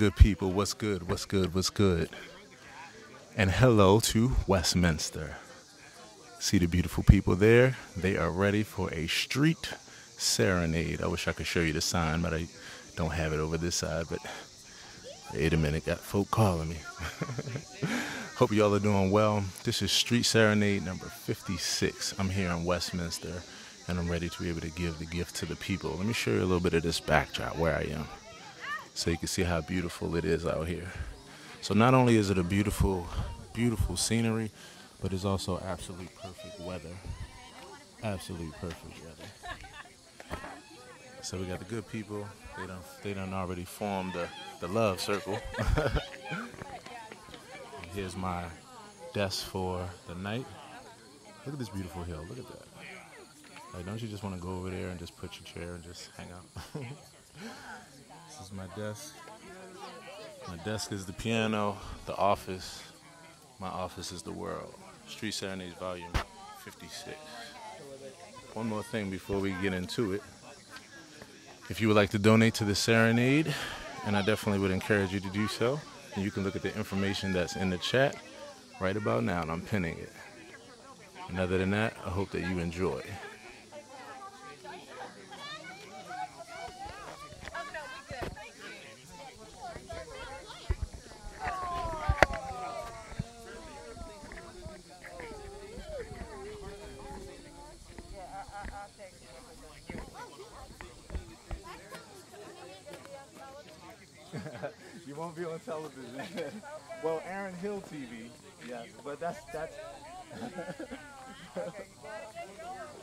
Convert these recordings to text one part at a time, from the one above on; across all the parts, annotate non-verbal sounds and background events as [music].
good people? What's good? What's good? What's good? And hello to Westminster. See the beautiful people there? They are ready for a street serenade. I wish I could show you the sign, but I don't have it over this side. But wait a minute, got folk calling me. [laughs] Hope y'all are doing well. This is Street Serenade number 56. I'm here in Westminster and I'm ready to be able to give the gift to the people. Let me show you a little bit of this backdrop where I am so you can see how beautiful it is out here. So not only is it a beautiful, beautiful scenery, but it's also absolutely perfect weather. Absolutely perfect weather. So we got the good people. They don't they don't already form the, the love circle. [laughs] Here's my desk for the night. Look at this beautiful hill. Look at that. Like, don't you just want to go over there and just put your chair and just hang out? [laughs] this is my desk. My desk is the piano, the office. My office is the world. Street Serenades Volume 56. One more thing before we get into it. If you would like to donate to the Serenade, and I definitely would encourage you to do so, and you can look at the information that's in the chat right about now, and I'm pinning it. And other than that, I hope that you enjoy. Won't be on television. [laughs] well, Aaron Hill TV, yes, but that's that's. [laughs]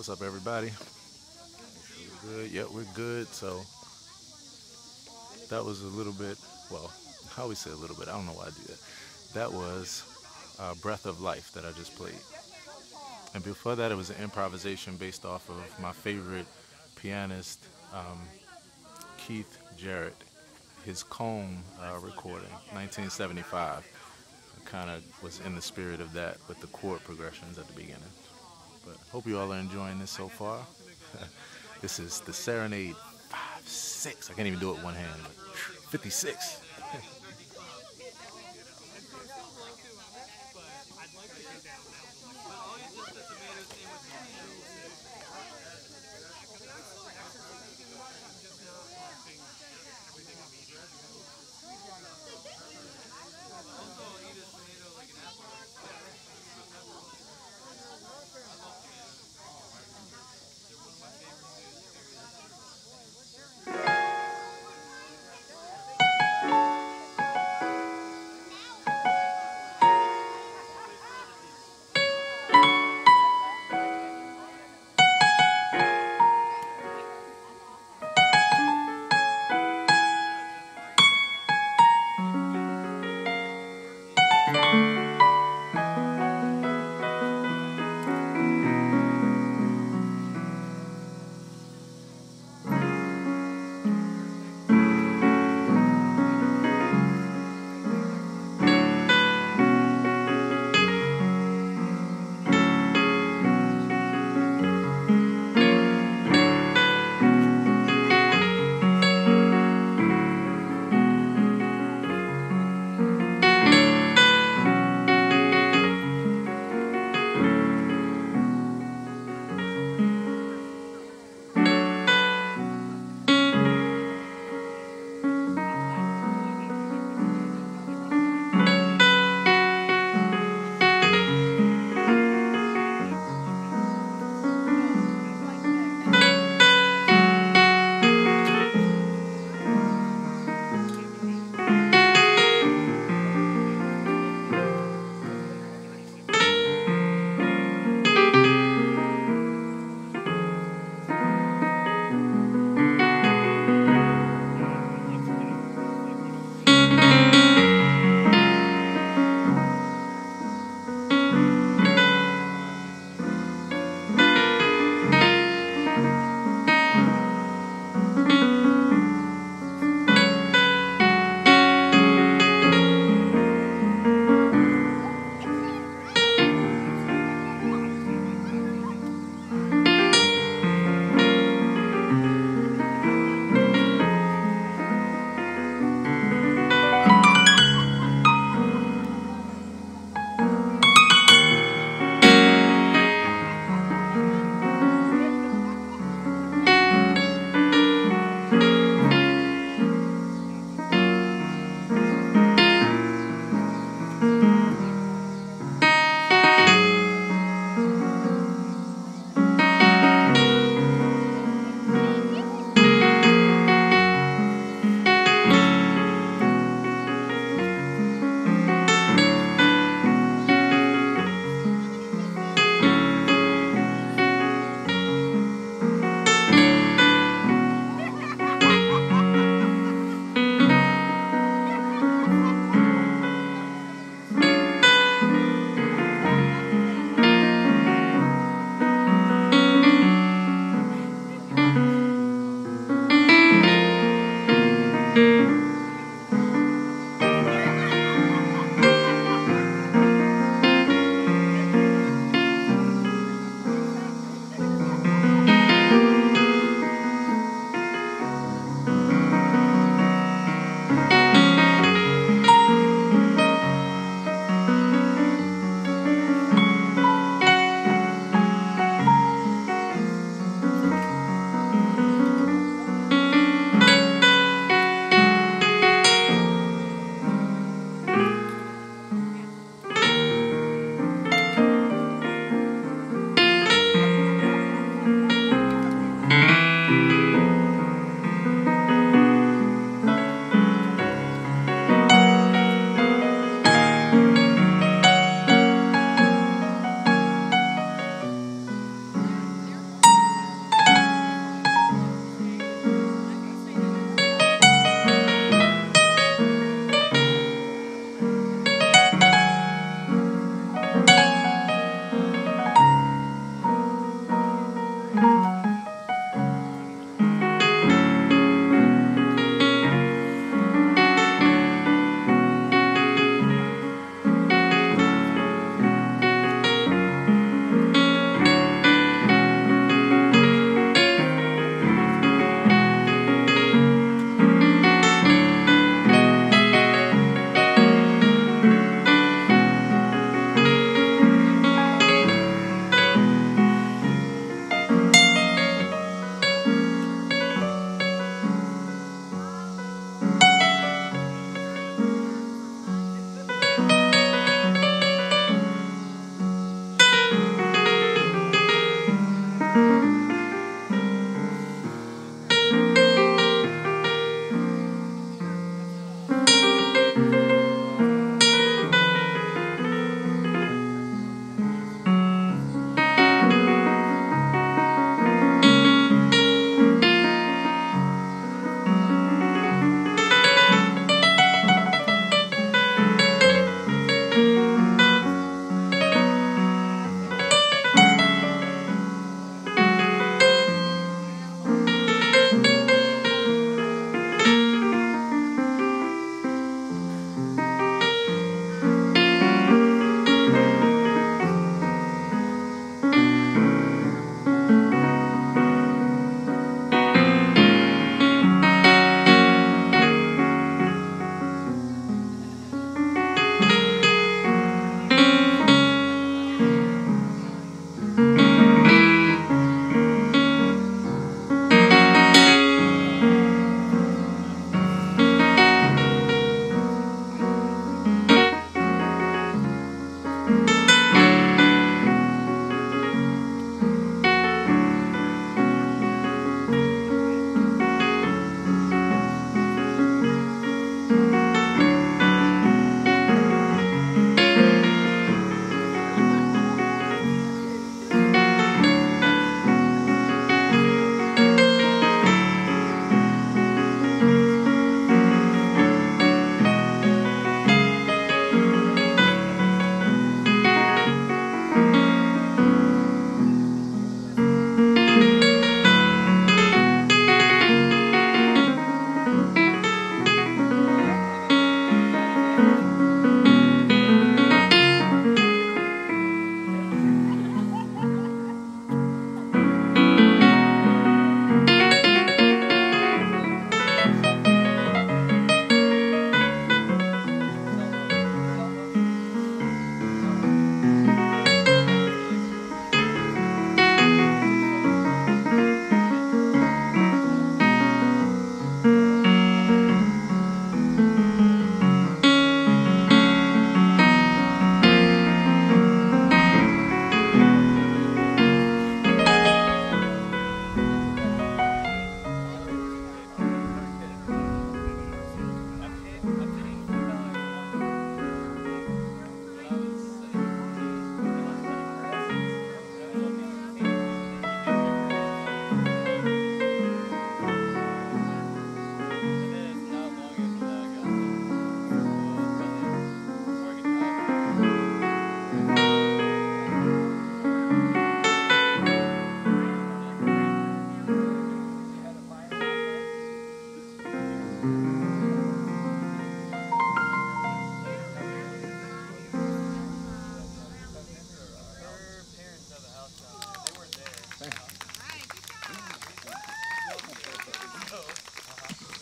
What's up, everybody? We're good. Yep, we're good. So that was a little bit. Well, I always say a little bit. I don't know why I do that. That was uh, "Breath of Life" that I just played. And before that, it was an improvisation based off of my favorite pianist, um, Keith Jarrett, his Köln uh, recording, 1975. Kind of was in the spirit of that with the chord progressions at the beginning. Hope you all are enjoying this so far. [laughs] this is the Serenade 5 6. I can't even do it one hand, but 56.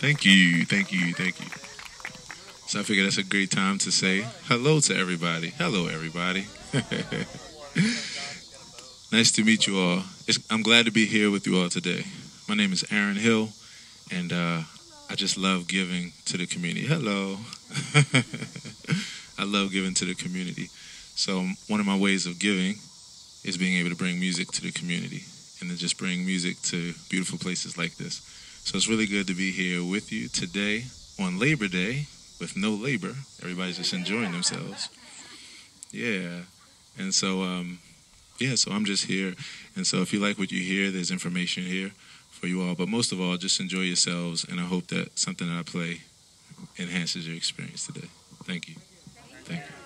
Thank you, thank you, thank you. So I figure that's a great time to say hello to everybody. Hello, everybody. [laughs] nice to meet you all. It's, I'm glad to be here with you all today. My name is Aaron Hill, and uh, I just love giving to the community. Hello. [laughs] I love giving to the community. So one of my ways of giving is being able to bring music to the community and then just bring music to beautiful places like this. So it's really good to be here with you today on Labor Day with no labor. Everybody's just enjoying themselves. Yeah. And so, um, yeah, so I'm just here. And so if you like what you hear, there's information here for you all. But most of all, just enjoy yourselves. And I hope that something that I play enhances your experience today. Thank you. Thank you.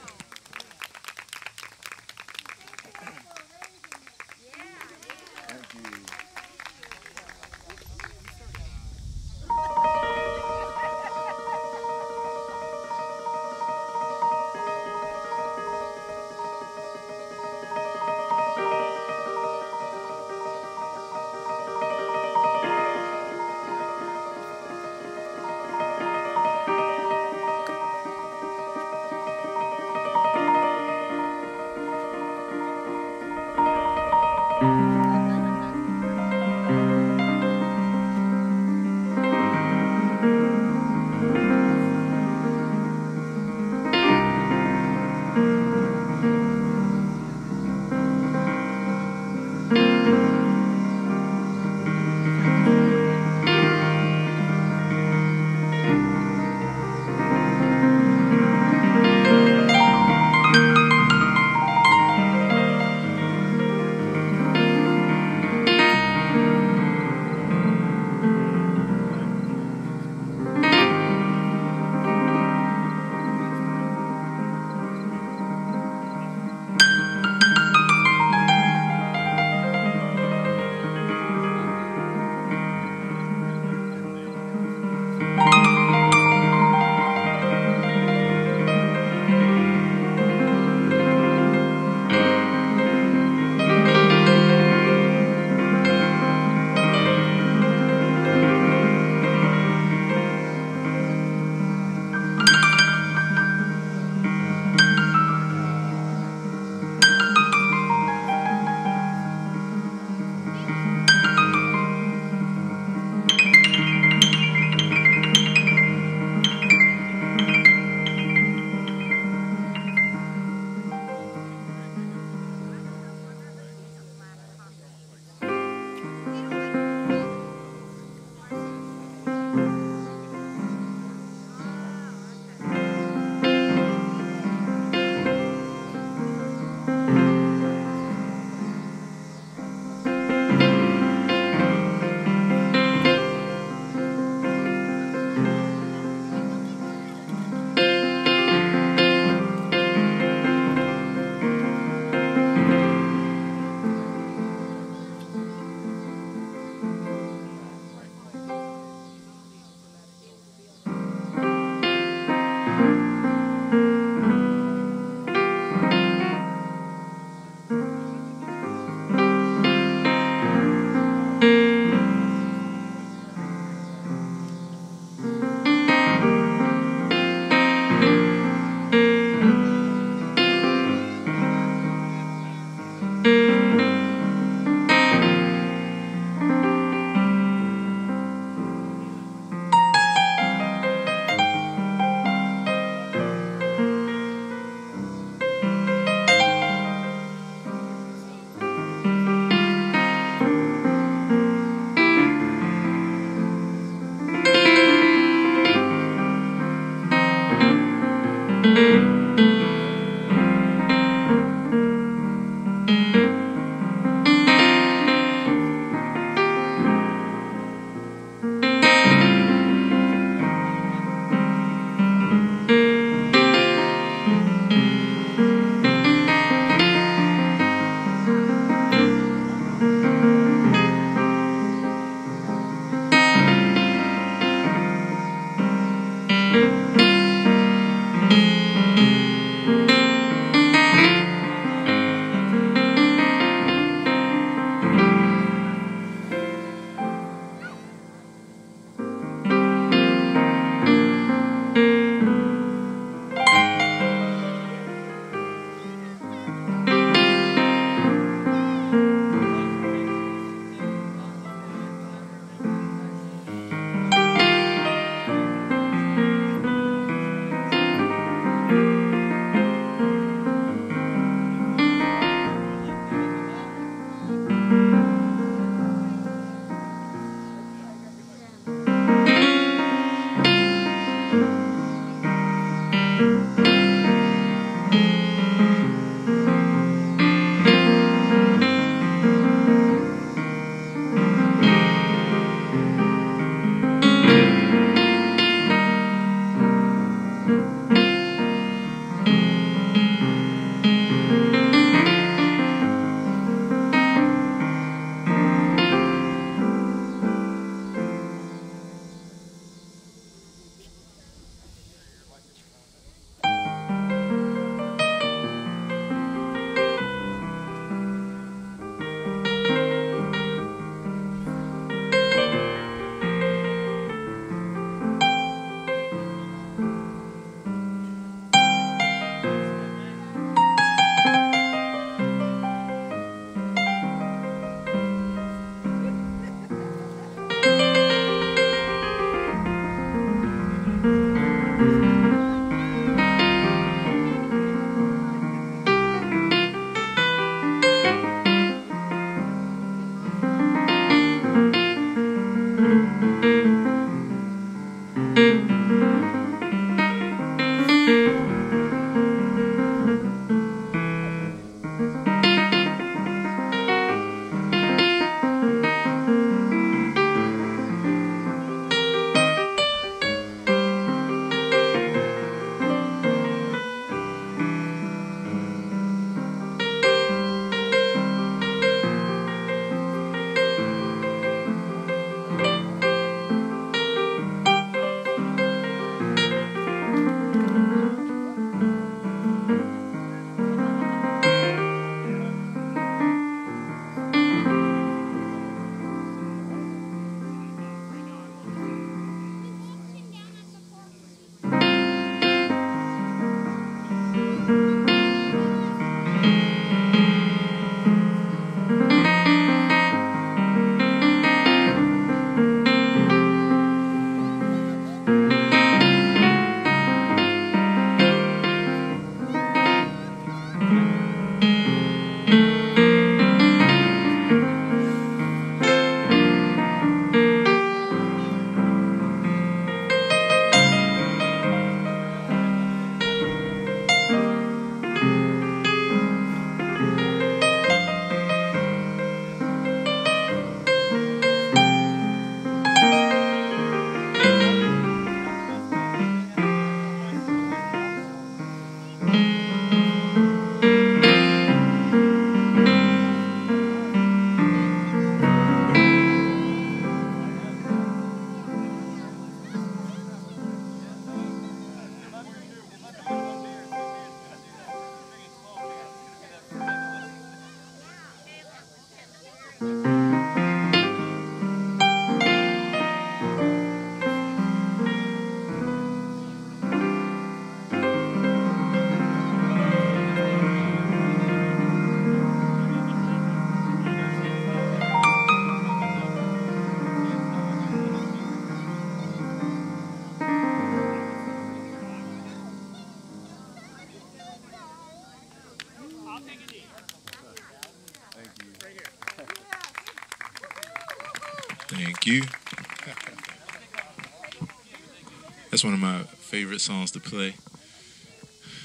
Favorite songs to play.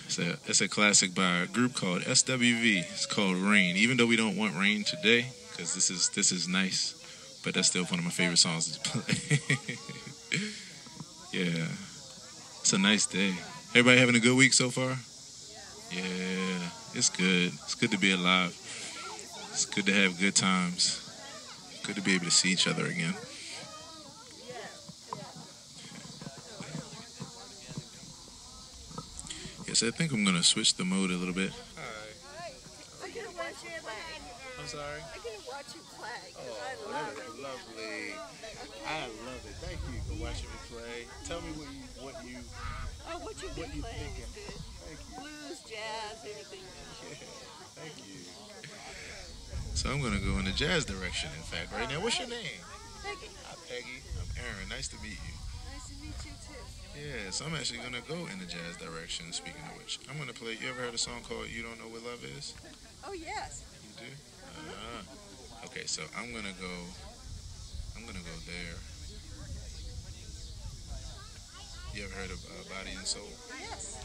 It's a, it's a classic by a group called SWV. It's called Rain. Even though we don't want rain today, because this is this is nice, but that's still one of my favorite songs to play. [laughs] yeah, it's a nice day. Everybody having a good week so far? Yeah, it's good. It's good to be alive. It's good to have good times. Good to be able to see each other again. Yes, I think I'm gonna switch the mode a little bit. I can watch you play. I'm sorry. I can watch you play. 'cause Oh, I love is it. lovely. I love it. Thank you for watching me play. Tell me what you what you Oh, what you've What you playing thinking? is good. thank you. Blues, jazz, anything. [laughs] Thank you. So I'm gonna go in the jazz direction. In fact, right now, what's your name? Peggy, Hi, Peggy. I'm Aaron. Nice to meet you. nice to meet you too. Yeah, so I'm actually gonna go in the jazz direction. Speaking of which, I'm gonna play. You ever heard a song called "You Don't Know What Love Is"? [laughs] Oh yes. You do? Uh, okay, so I'm gonna go. I'm gonna go there. You ever heard of uh, Body and Soul? Yes.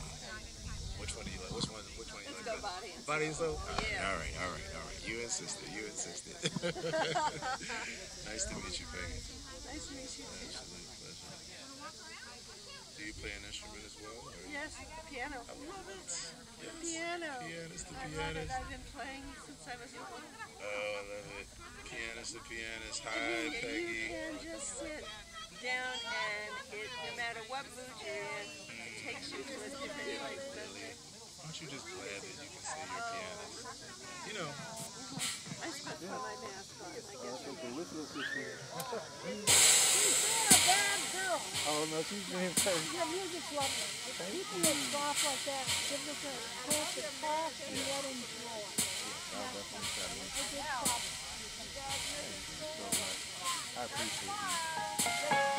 Which one do you like? Which one? Which one do you Let's like? body and Body and Soul. Yeah. All right, all right, all right. You insisted. You insisted. [laughs] [laughs] nice to meet you, Peggy. Nice to meet you. Absolute pleasure. Do you play an instrument as well? Or Yes, piano. I love it. Yes. Piano. Pianist to pianist. I have been playing since I was little. Oh, I love it. Pianist the pianist. Hi, you, Peggy. you can just sit down and it, no matter what mood you're in, it takes you to a different place. doesn't it? Aren't you just glad that you can see your pianist? You know, I should put my mask on. I guess. bad [laughs] girl. Oh no, she's being [laughs] Your music's lovely. People that soft like that, give us a chance to talk and let them flow. A good pop. I appreciate you.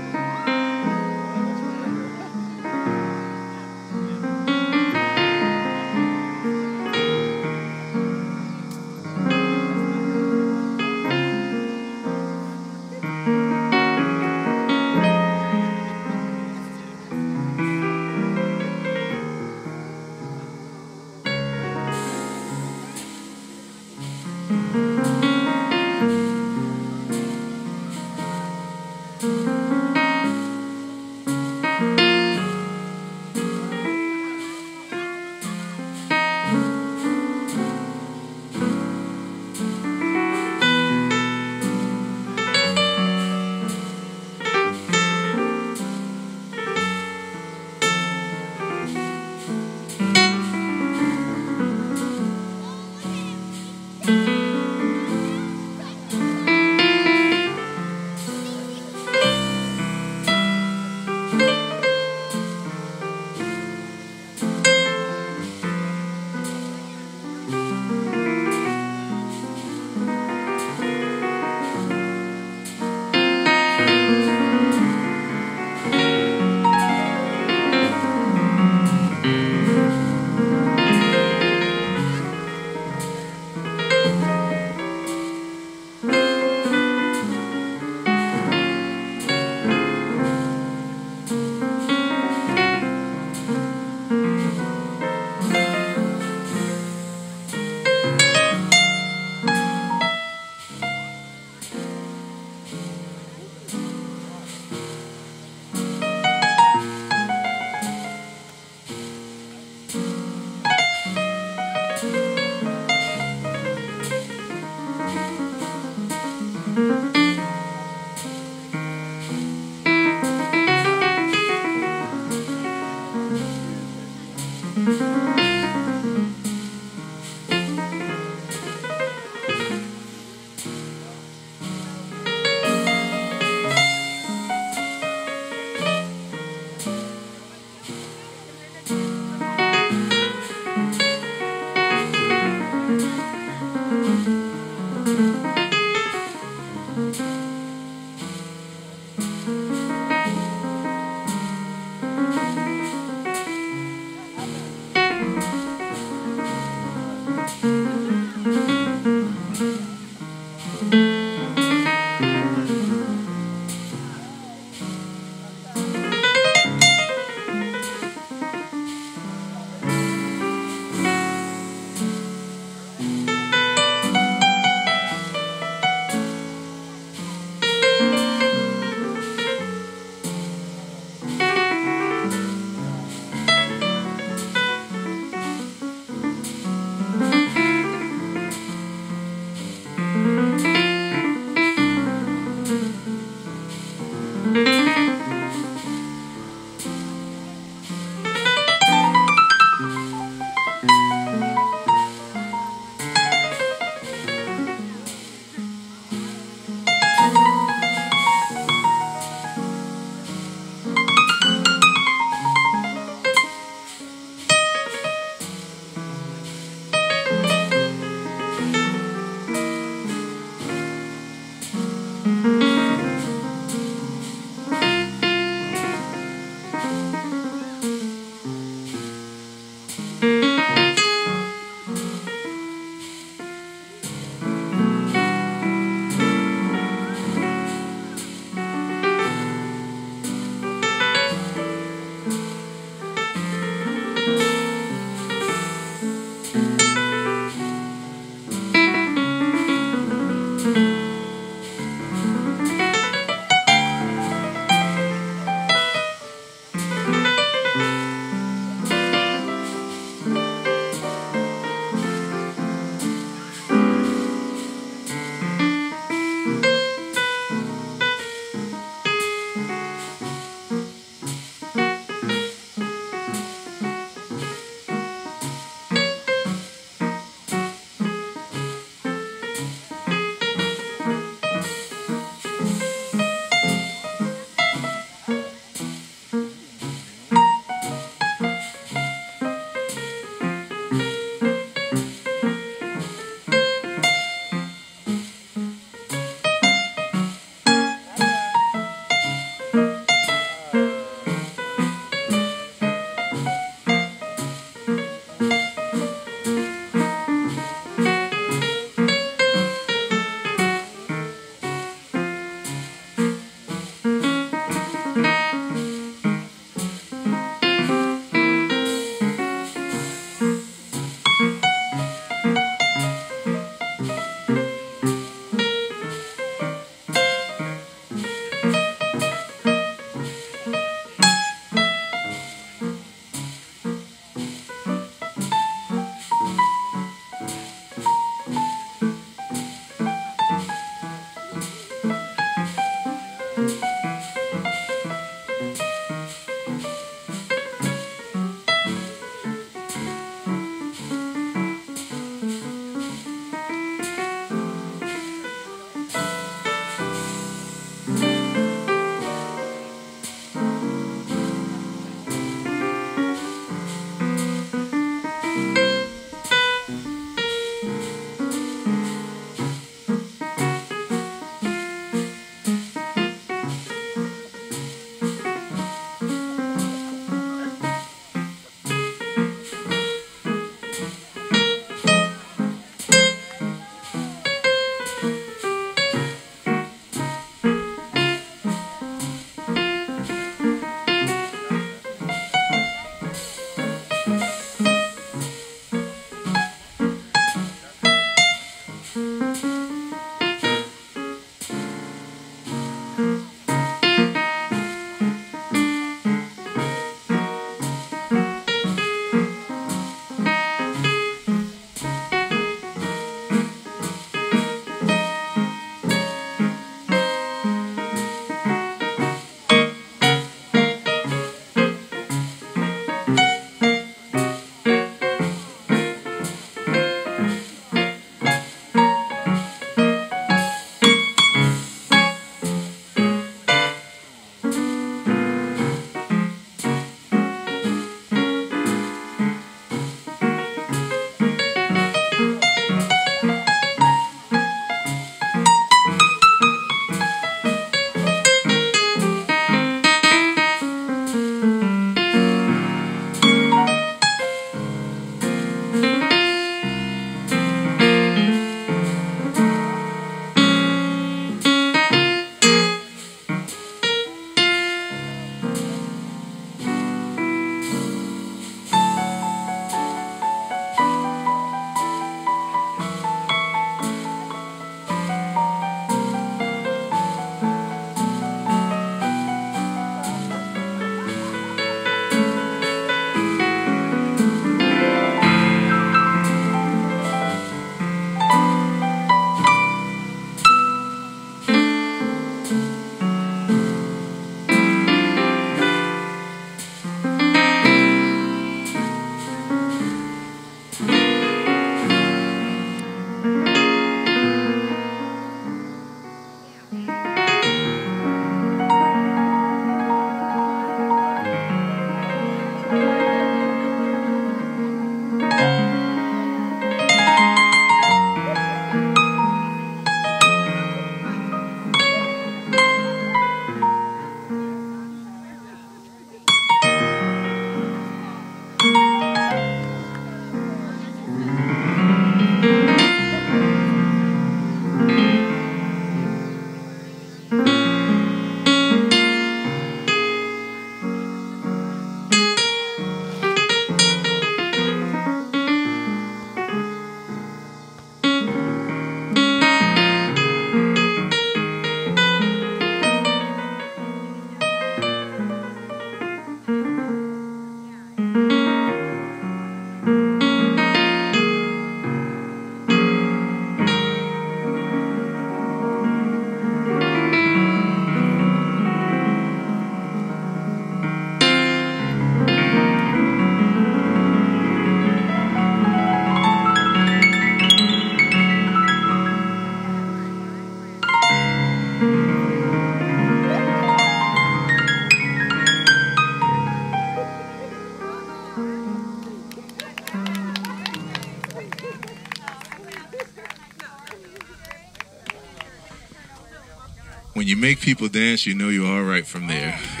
Make people dance, you know you're all right from there. [laughs]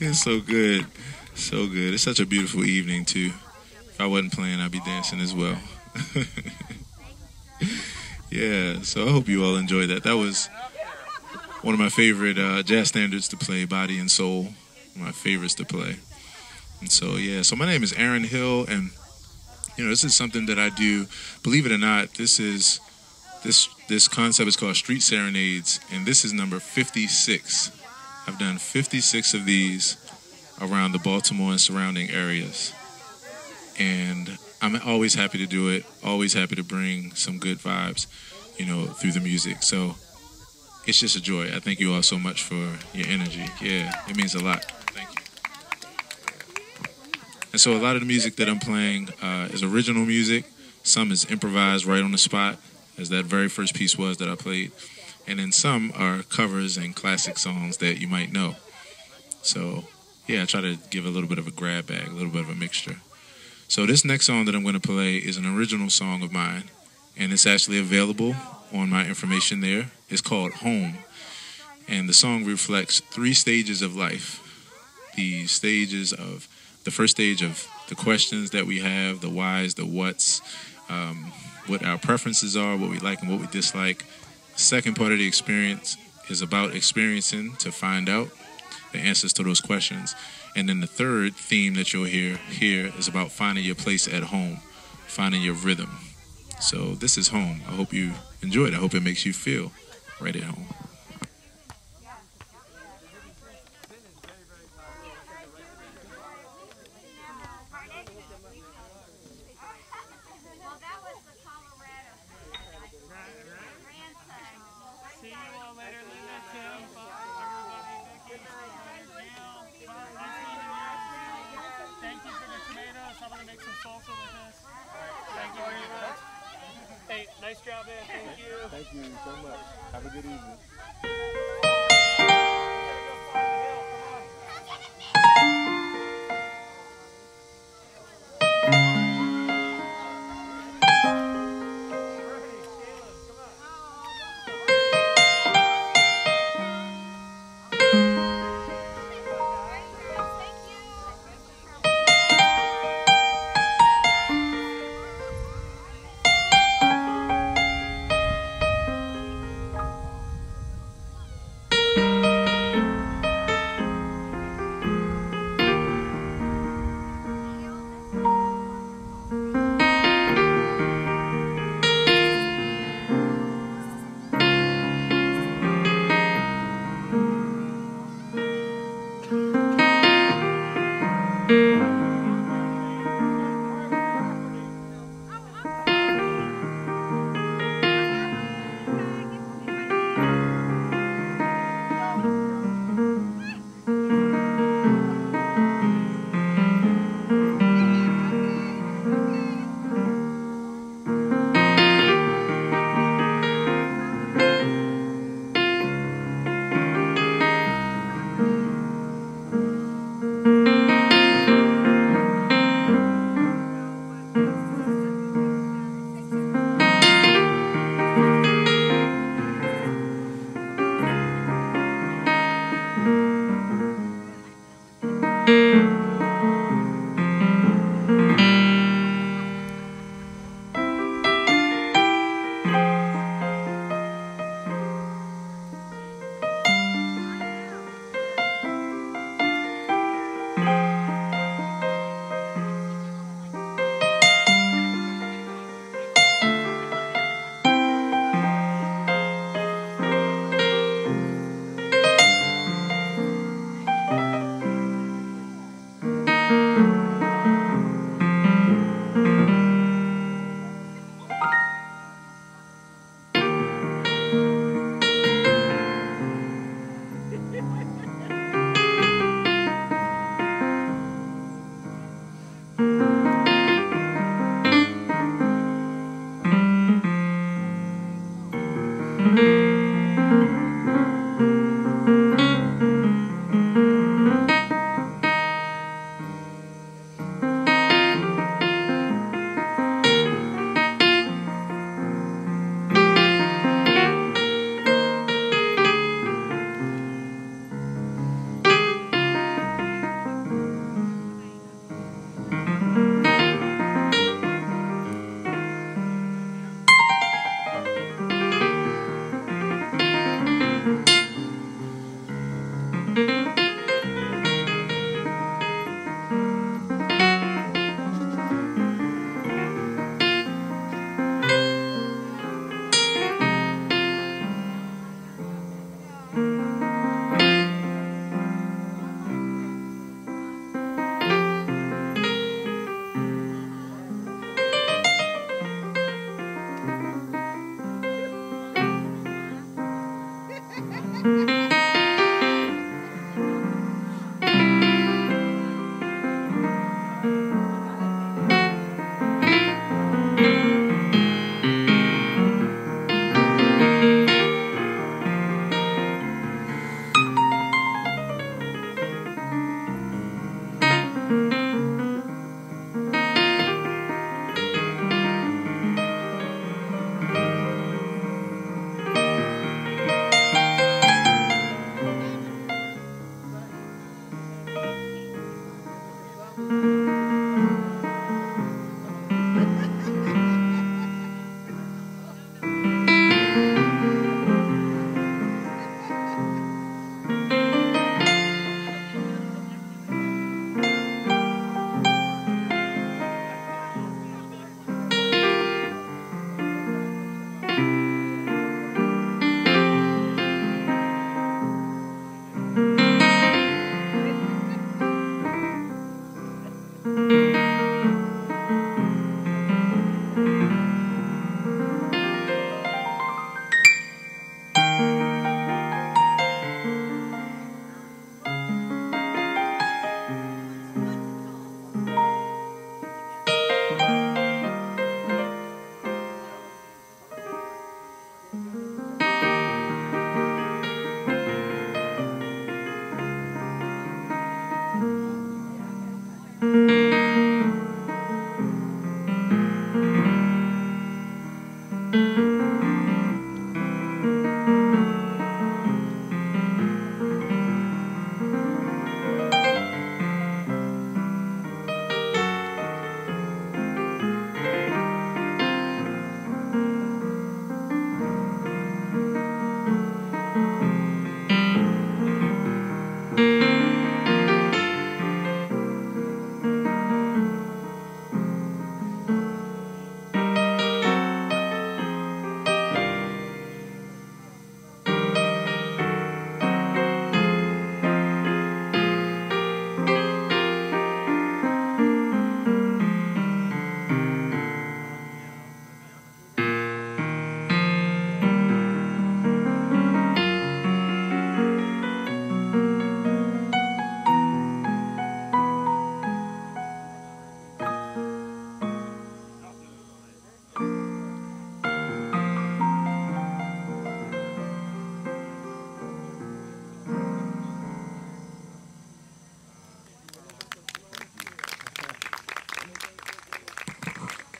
it's so good, so good. It's such a beautiful evening too. If I wasn't playing, I'd be dancing as well. [laughs] yeah, so I hope you all enjoyed that. That was one of my favorite uh, jazz standards to play, Body and Soul. My favorites to play. And so yeah, so my name is Aaron Hill, and you know this is something that I do. Believe it or not, this is this this concept is called Street Serenades, and this is number 56. I've done 56 of these around the Baltimore and surrounding areas, and I'm always happy to do it. Always happy to bring some good vibes, you know, through the music. So it's just a joy. I thank you all so much for your energy. Yeah, it means a lot. Thank you. And so a lot of the music that I'm playing uh, is original music. Some is improvised right on the spot, as that very first piece was that I played. And then some are covers and classic songs that you might know. So, yeah, I try to give a little bit of a grab bag, a little bit of a mixture. So, this next song that I'm going to play is an original song of mine, and it's actually available on my information there. It's called Home. And the song reflects three stages of life the stages of the first stage of the questions that we have, the whys, the whats, um, what our preferences are, what we like and what we dislike. Second part of the experience is about experiencing to find out the answers to those questions. And then the third theme that you'll hear here is about finding your place at home, finding your rhythm. So this is home. I hope you enjoy it. I hope it makes you feel right at home.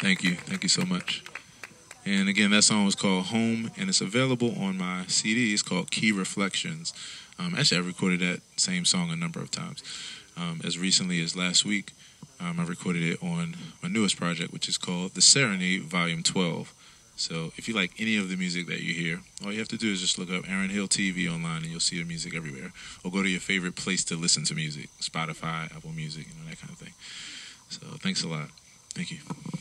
Thank you. Thank you so much. And again, that song was called Home, and it's available on my CD. It's called Key Reflections. Um, actually, I recorded that same song a number of times. Um, as recently as last week, um, I recorded it on my newest project, which is called The Serenade Volume 12. So if you like any of the music that you hear, all you have to do is just look up Aaron Hill TV online and you'll see the music everywhere. Or go to your favorite place to listen to music Spotify, Apple Music, you know, that kind of thing. So thanks a lot. Thank you.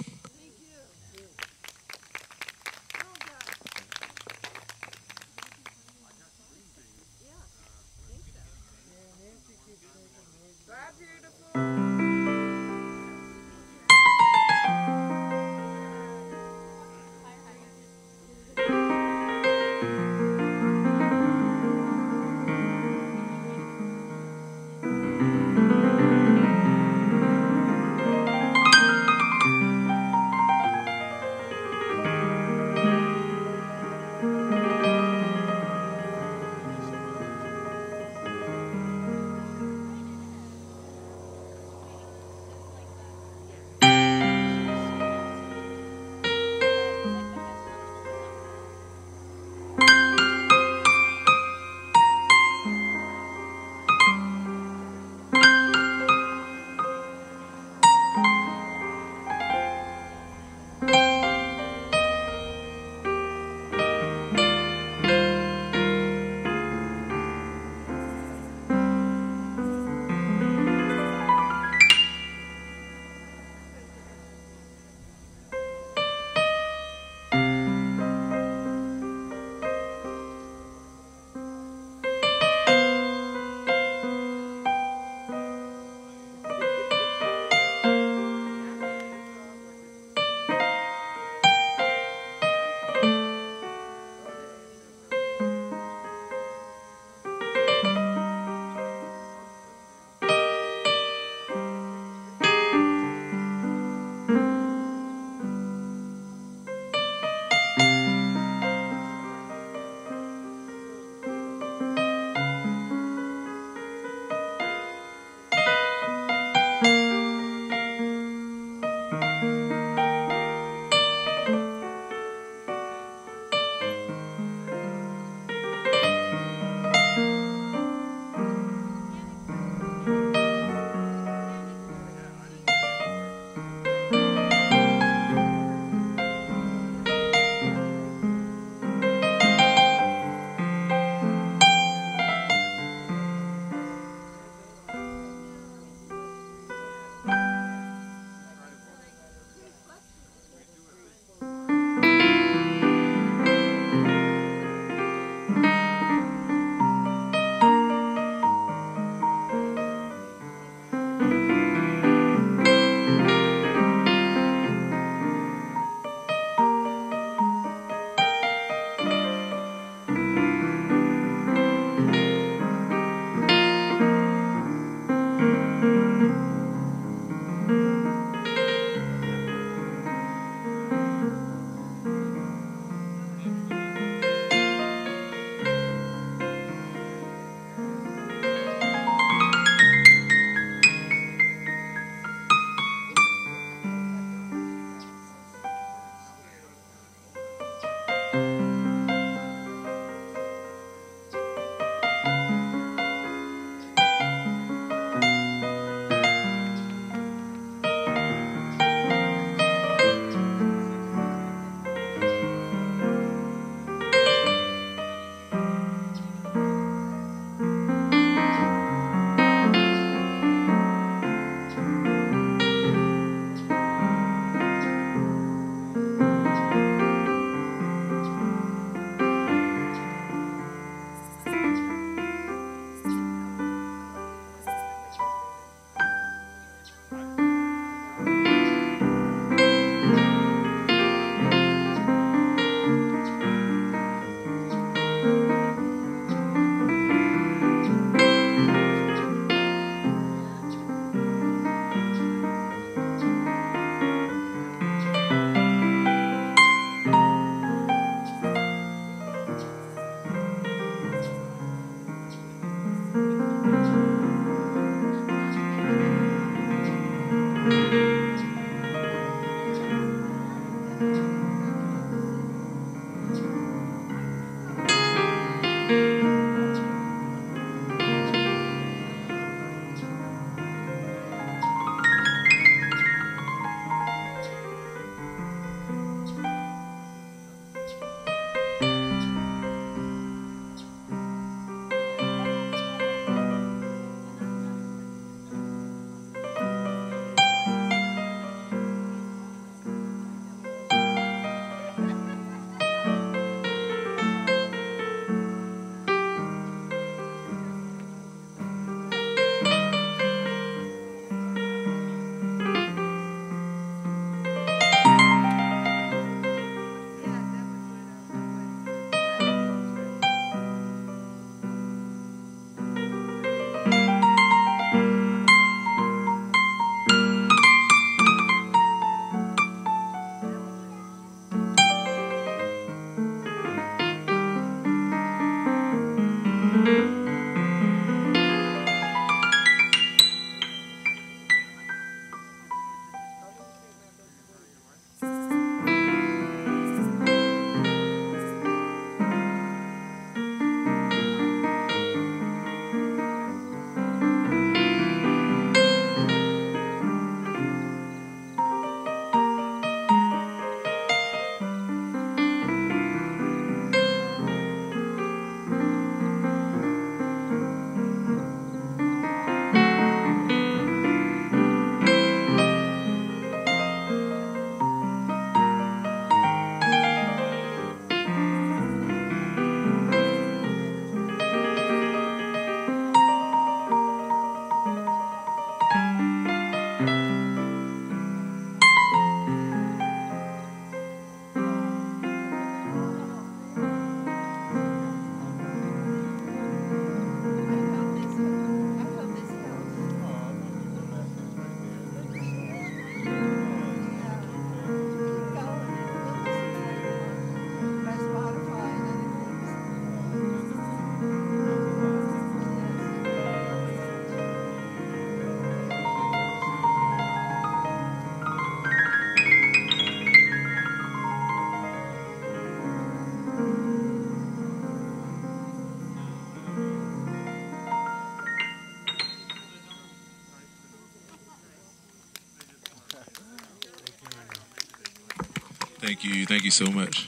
Thank you, thank you so much.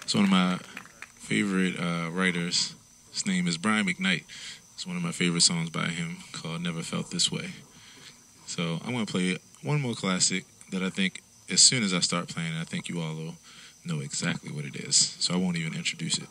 It's one of my favorite uh, writers. His name is Brian McKnight. It's one of my favorite songs by him called "Never Felt This Way." So I'm gonna play one more classic that I think, as soon as I start playing, I think you all will know exactly what it is. So I won't even introduce it.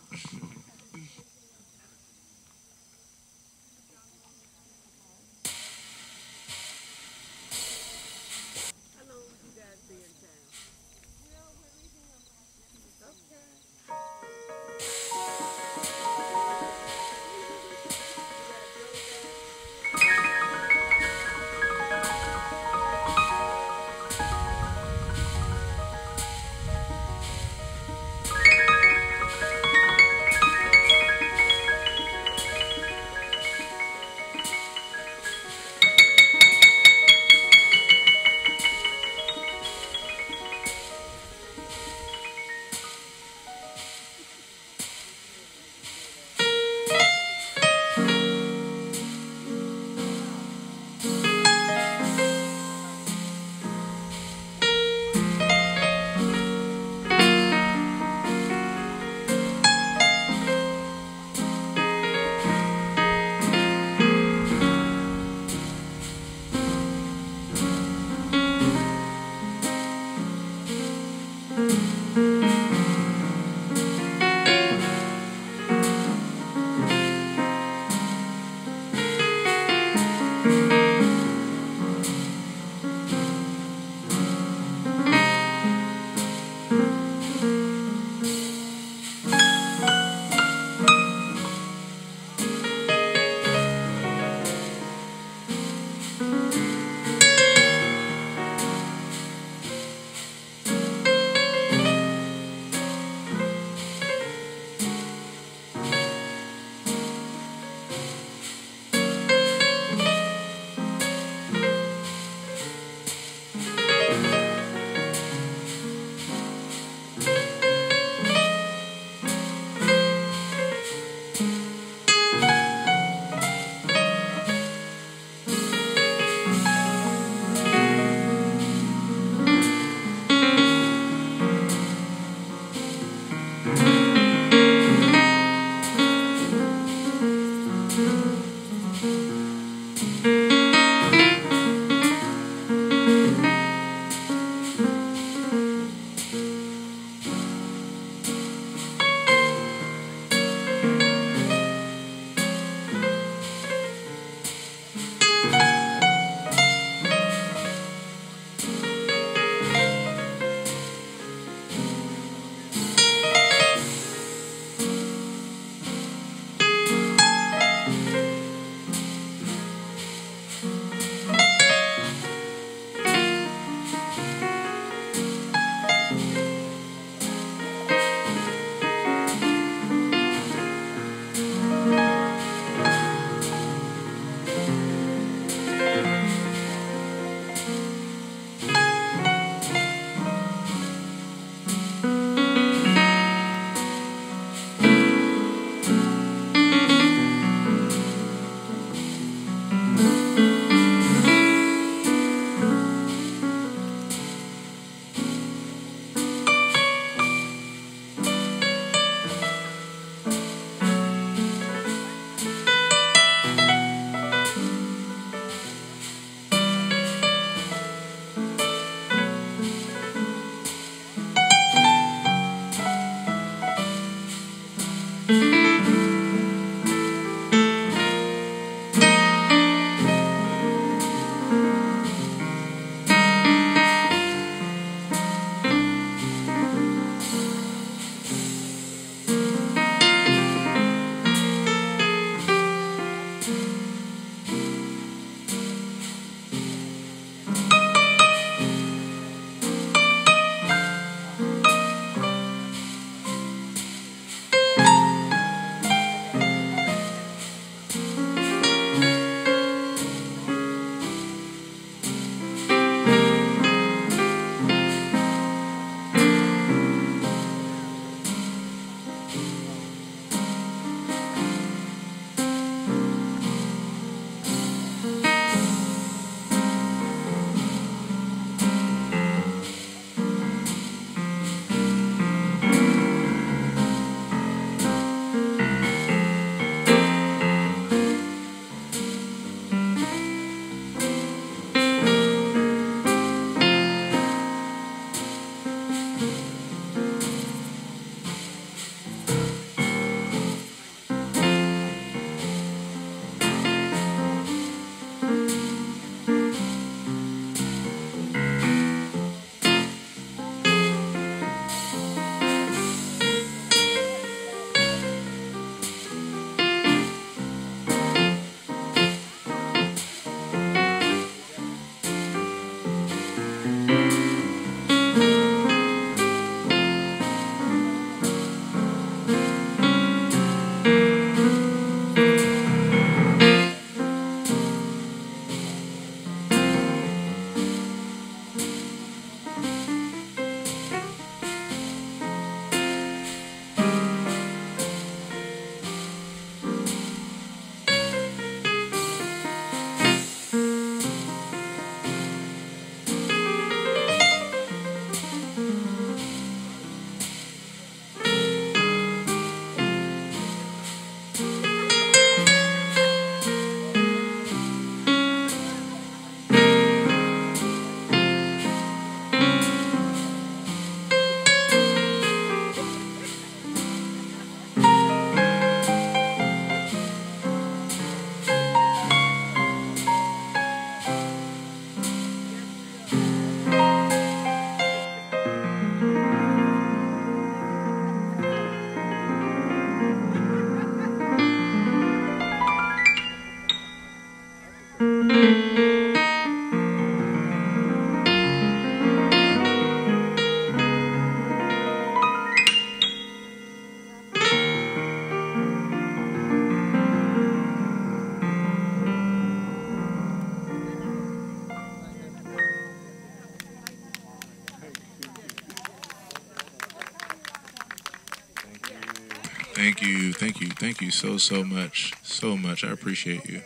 Thank you, thank you, thank you so, so much, so much. I appreciate you.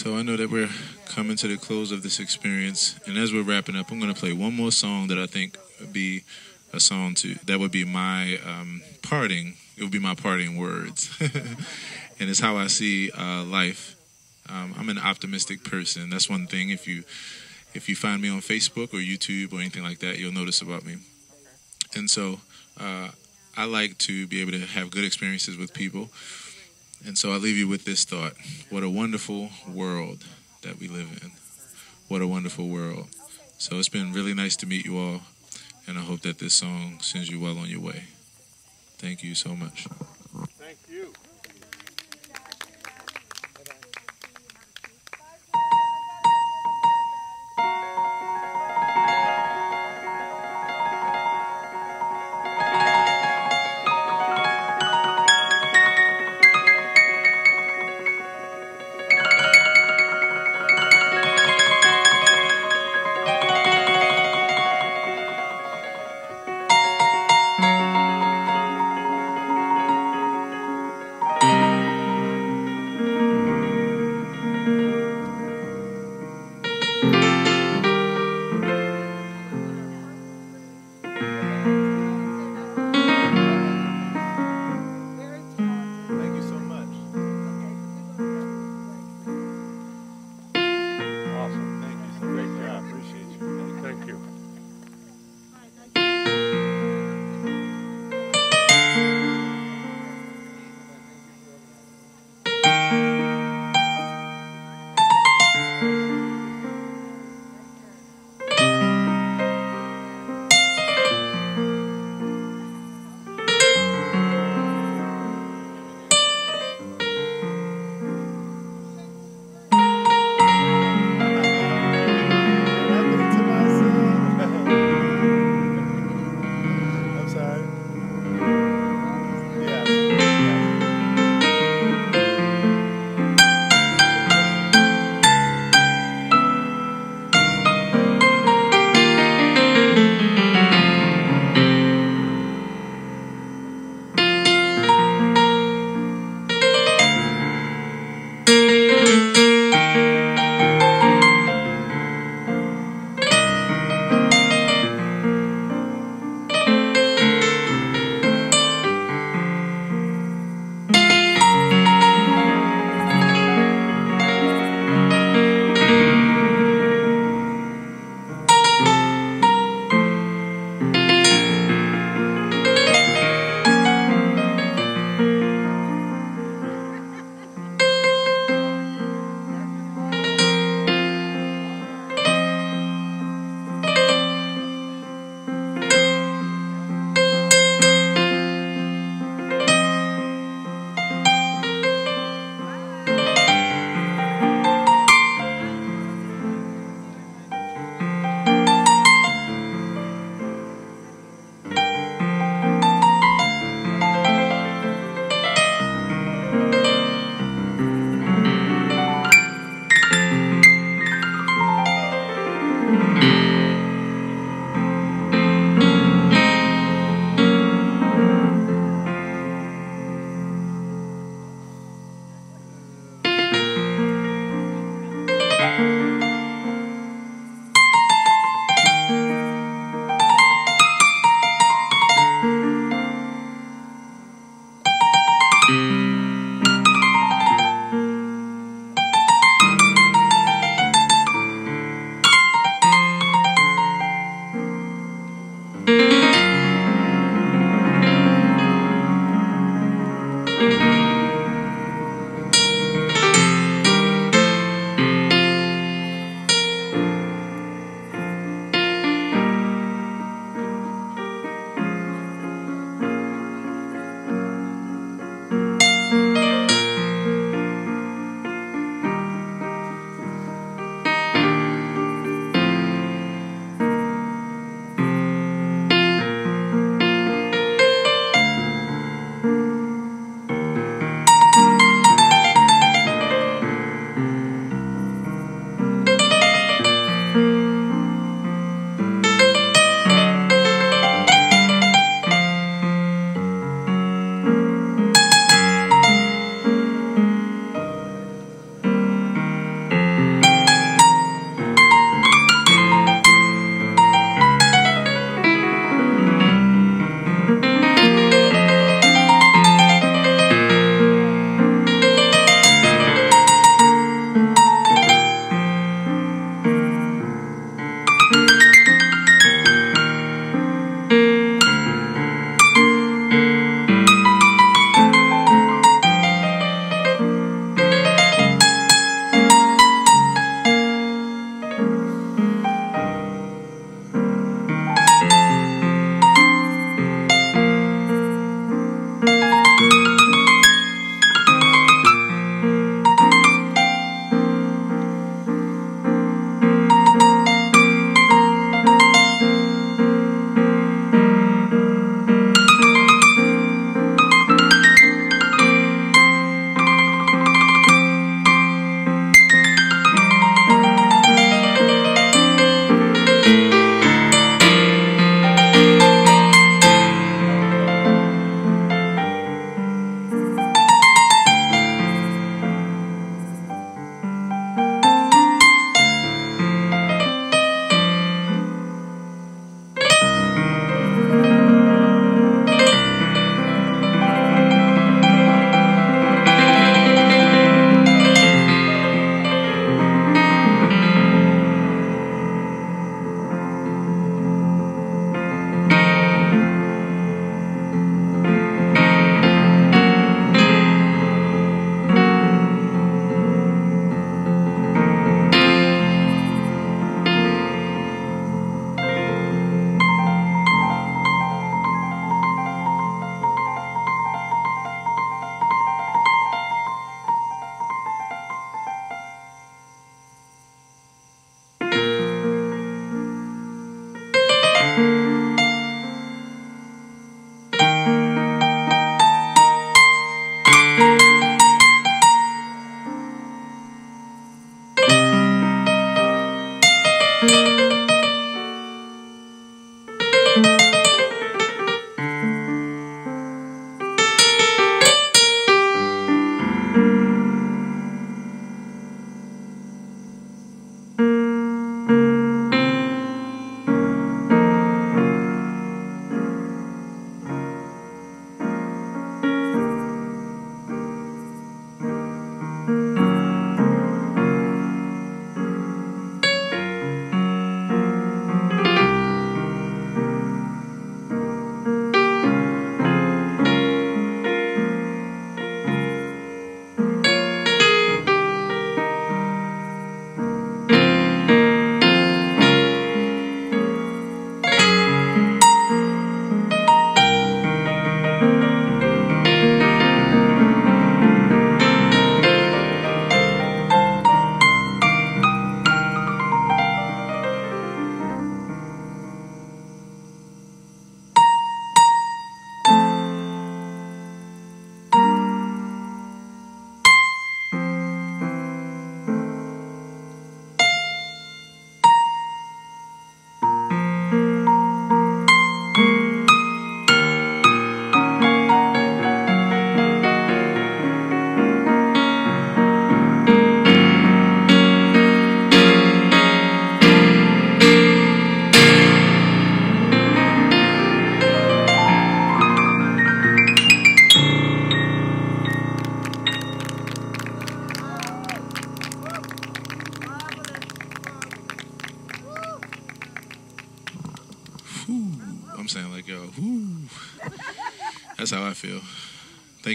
So I know that we're coming to the close of this experience, and as we're wrapping up, I'm going to play one more song that I think would be a song to that would be my um, parting. It would be my parting words, [laughs] and it's how I see uh, life. Um, I'm an optimistic person. That's one thing. If you if you find me on Facebook or YouTube or anything like that, you'll notice about me. And so uh, I like to be able to have good experiences with people. And so I leave you with this thought What a wonderful world that we live in. What a wonderful world. So it's been really nice to meet you all. And I hope that this song sends you well on your way. Thank you so much.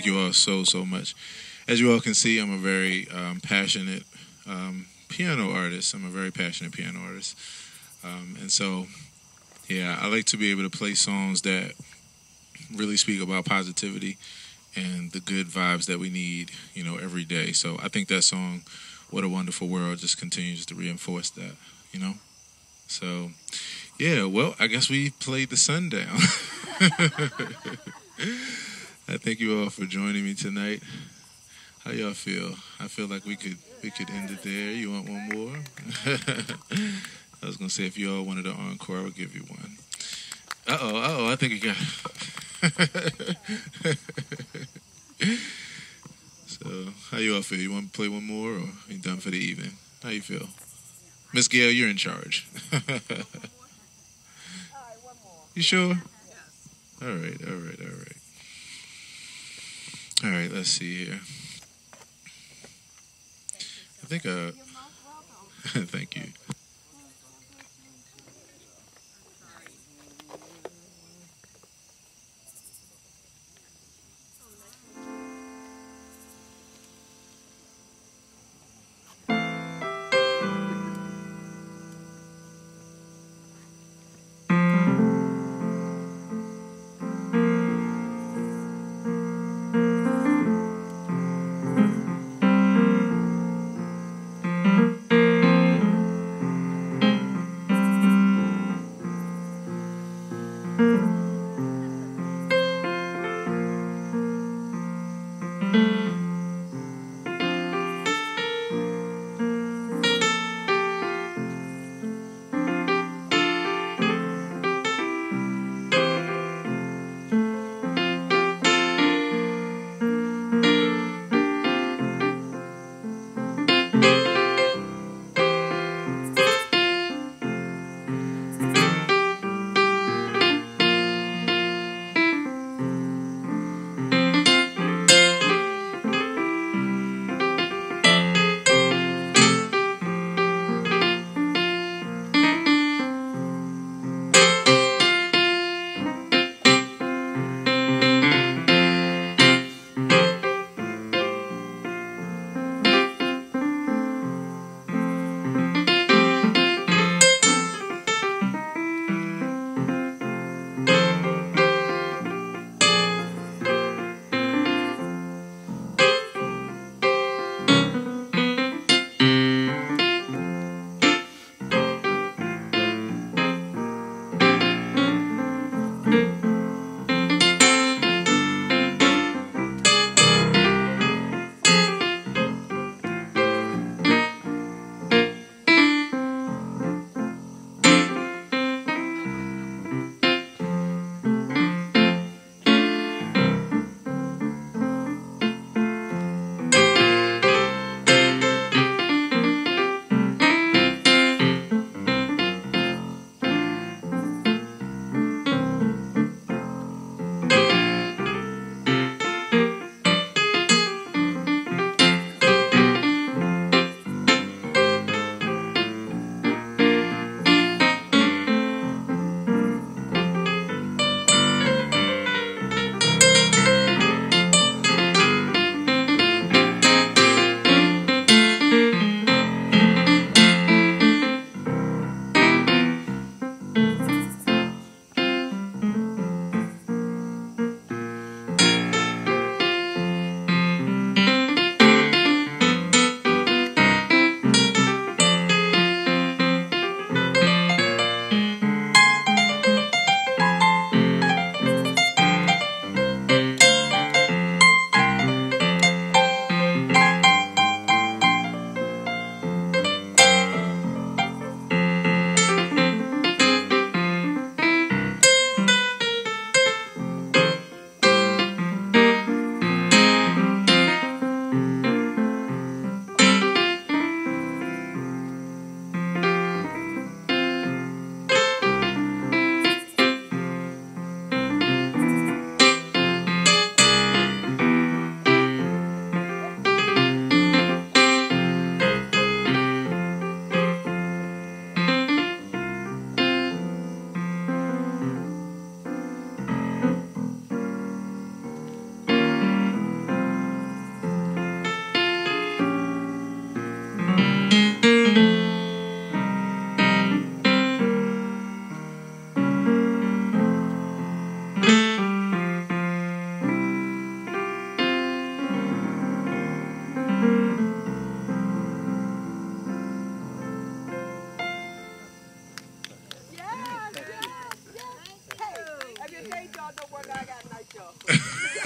You all so so much. As you all can see, I'm a very um, passionate um, piano artist. I'm a very passionate piano artist, um, and so yeah, I like to be able to play songs that really speak about positivity and the good vibes that we need, you know, every day. So I think that song, "What a Wonderful World," just continues to reinforce that, you know. So, yeah, well, I guess we played the sundown. [laughs] I thank you all for joining me tonight. How y'all feel? I feel like we could we could end it there. You want one more? [laughs] I was gonna say if you all wanted an encore, I would give you one. Uh oh, uh oh, I think you got. [laughs] so, how you all feel? You want to play one more, or you done for the evening? How you feel, Miss Gail? You're in charge. [laughs] you sure? All right, all right, all right. All right, let's see here. I think uh [laughs] thank you.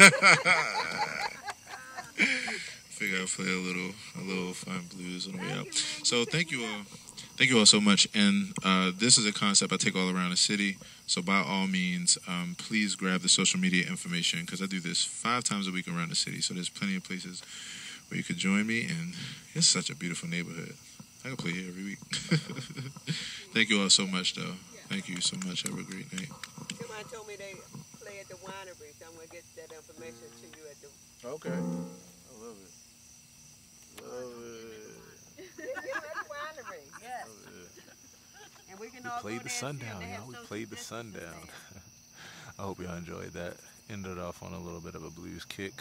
[laughs] Figure I'll play a little a little fun blues on the way out. So thank you all. Thank you all so much. And uh, this is a concept I take all around the city. So by all means, um, please grab the social media information because I do this five times a week around the city. So there's plenty of places where you could join me, and it's such a beautiful neighborhood. I can play here every week. [laughs] Thank you all so much, though. Thank you so much. Have a great night. Somebody told me they play at the winery, so I'm gonna get information to you at the. Okay. Mm-hmm. I love it. Love it. Yeah, at the winery. Yes. And we can all played the there and see sundown, if y'all. We played the sundown. [laughs] I hope y'all enjoyed that. Ended off on a little bit of a blues kick.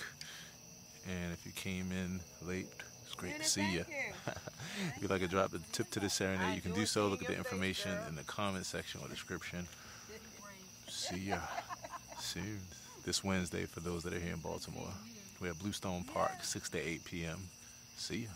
And if you came in late, it's great Jenna, to see you. you. [laughs] If you'd like to drop a tip to the serenade, you can do so. Look at the information in the comment section or description. See ya [laughs] soon. This Wednesday for those that are here in Baltimore. We have Bluestone Park, 6 to 8 p.m. See ya.